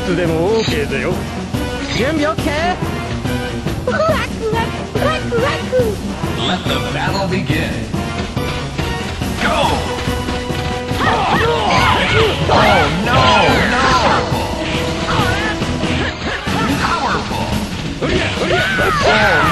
つでも OK ぜよ準備 OK? ワクワクワクワク Let the battle begin. Go! Oh no, no! Powerful! Oh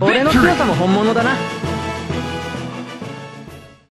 俺の強さも本物だな。